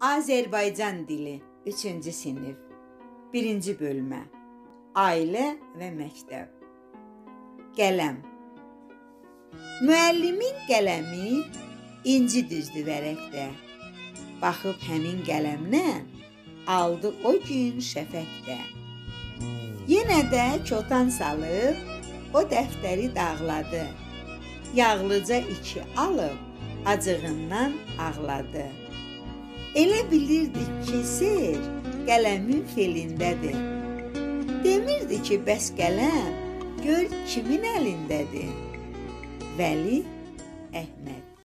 Azərbaycan dili 3-cü sinif 1-ci bölmə Ailə və məktəb. Qələm. Müəllimin qələmi inci düzdü vərəqdə. Baxıb həmin qələmdən aldı o gün şəfəqdə. Yenə də çotan salıb o dəftəri dağladı. Yağlıca iki alıb acığından ağladı Elə bilirdik ki, sir qələmin felindədir. Demirdi ki, bəs qələm gör kimin əlindədir. Vəli Əhməd